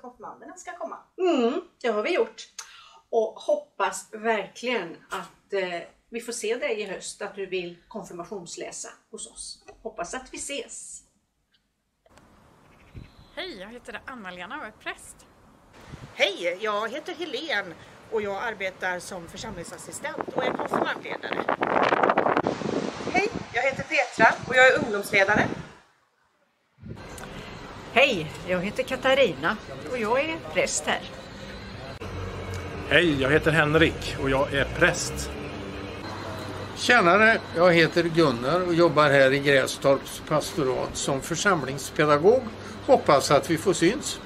konfirmationen ska komma. Mm, det har vi gjort. Och hoppas verkligen att eh, vi får se dig i höst, att du vill konfirmationsläsa hos oss. Hoppas att vi ses. Hej, jag heter Anna-Lena och är präst. Hej, jag heter Helen och jag arbetar som församlingsassistent och är konfirmandledare. Hej, jag heter Petra och jag är ungdomsledare. Hej, jag heter Katarina och jag är präst här. Hej, jag heter Henrik och jag är präst. Tjenare, jag heter Gunnar och jobbar här i Grästorps pastorat som församlingspedagog. Hoppas att vi får syns.